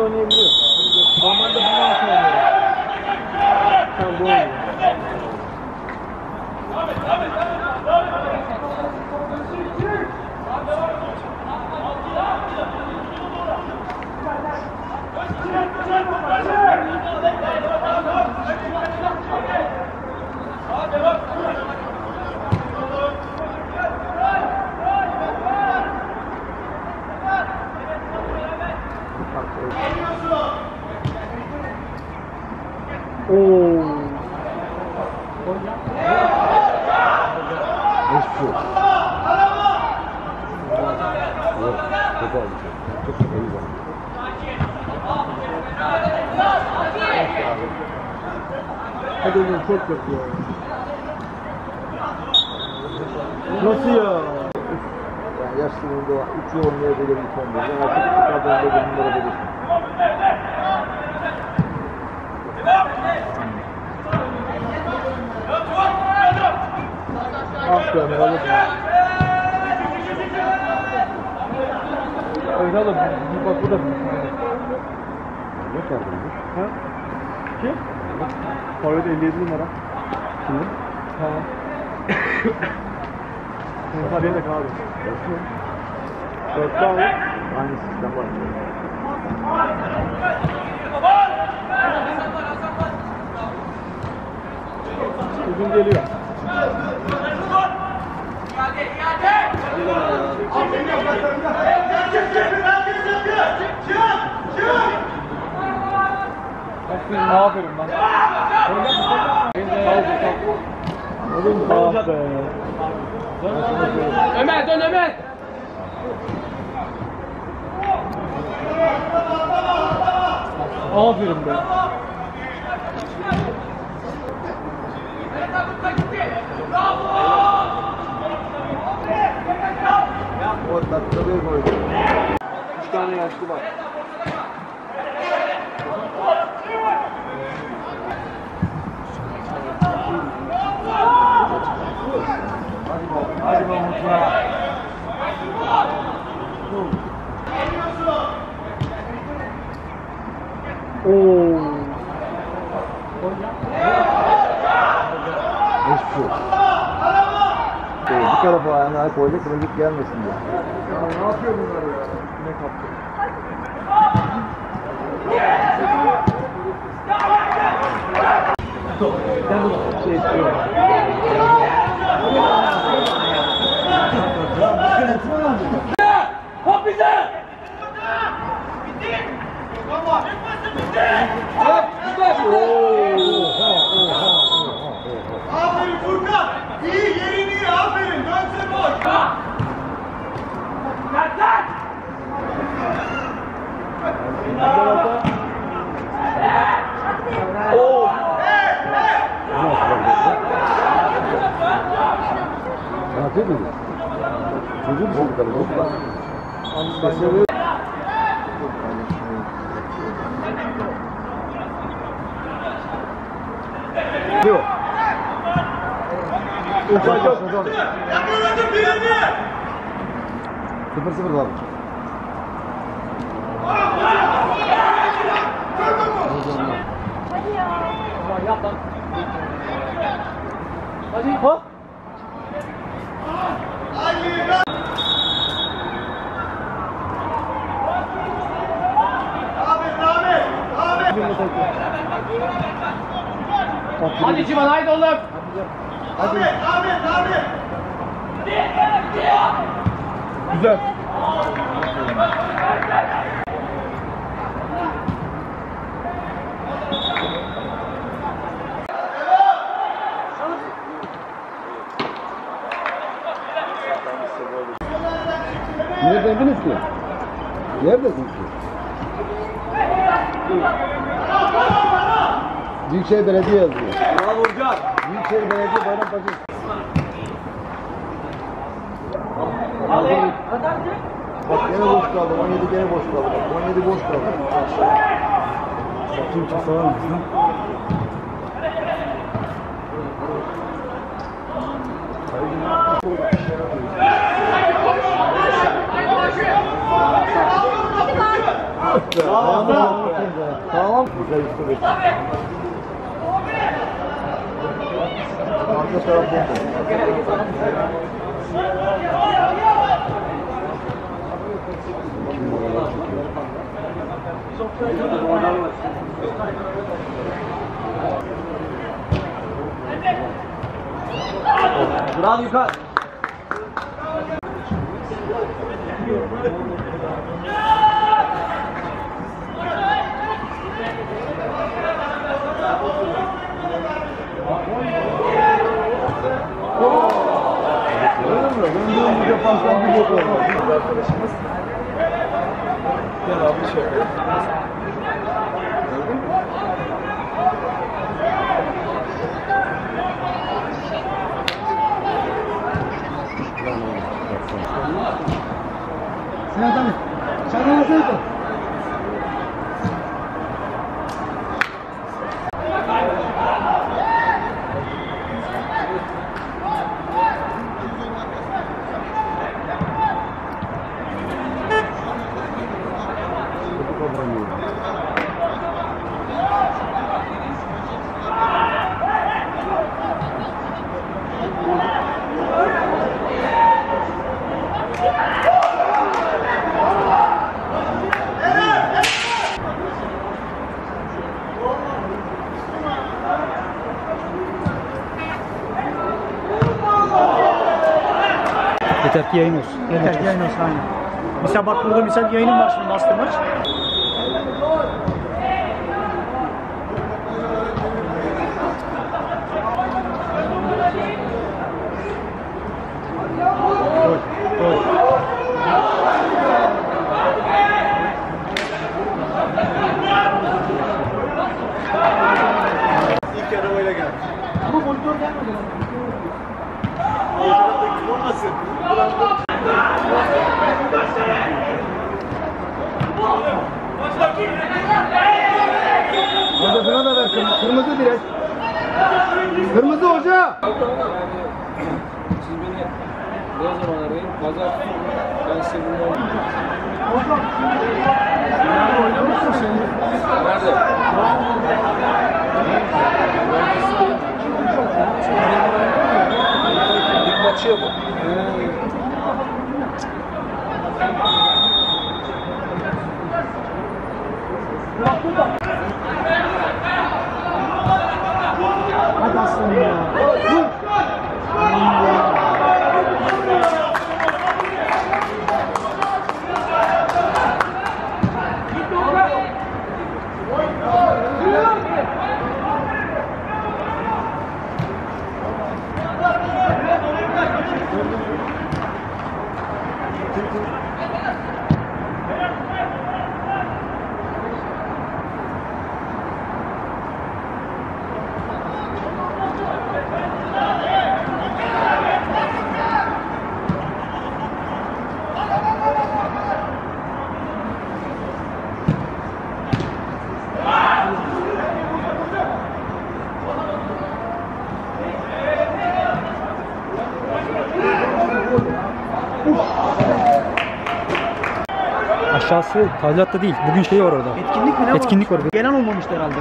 oynayabiliyor. Normalde bu Hiçbir şey yok. Yok. Çok aldı. Çok çok iyi var. Hadi oğlum çok kötü ya. Nasıl ya? Yani yaşlılığında üç yıl oynayabilir bir konuda. Yani artık bu kadar da bunlara verirsin. Aferin oğlum ya. Oynayalım. Bir bak bu da Ne kaldın bu? Ha? Kim? Forvet 57 numara. Kimin? Tamam. Senin tabiye de kaldı. Dörtte abi. Aynı sistem var. Uzun geliyor. Aferin, aferin lan. Oğlum ah be. Ömer dön Ömer. Aferin be. O dakika bir gol. Üç tane yaşlı var. Hadi Mahmut ya. Oo. Hiçbir şey yok. Ee, bir koyacak, rakip gelmesin diye. Ya ne yapıyor bunlar ya? Ne kaptı? Şey istiyorum. Hop bize. Aferin Furkan. İyi iyi Anlatabildim mi? Çocuk bizim kadar. Sesini... Yok. Uçak yok. 0-0 abi. Hadi Civan haydi oğlum. Ahmet Ahmet Ahmet. Güzel. Neredesiniz ki? Neredesiniz ki? Büyükşehir Belediye yazıyor. Ya vuracak. Büyükşehir Belediye Bayrampaşa. Bak gene boş kaldı. 17 gene boş kaldı. Bak 17 boş kaldı. Kim çıksa var mısın? Tamam. Tamam. Güzel üstü Manchester Bravo Yukarı. Sure. Yayın olsun. Yeter yayın olsun aynen. Mesela bak burada misal yayınım var şimdi master maç. Hoca şuna da ver. kırm- Kırmızı direkt. Kırmızı hoca. Siz beni ne zaman arayın? Pazar ben size bunu Hadi aslanım Aşağısı tadilatta değil. Bugün şey var orada. Etkinlik mi ne var? Etkinlik var. Gelen olmamıştı herhalde.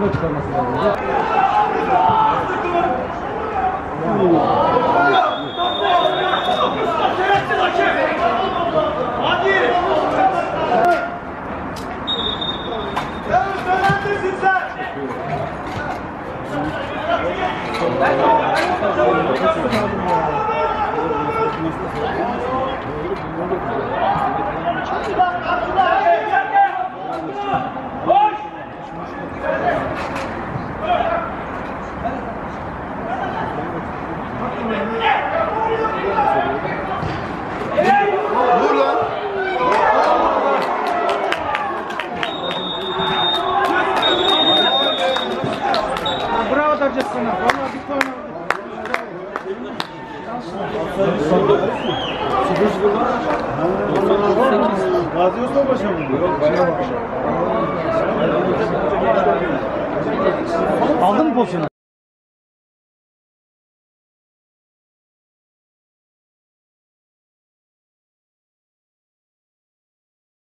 Ben iki pozisyonda çıkarması lazım. Hadi. Paşa. Aldın mı pozisyonu?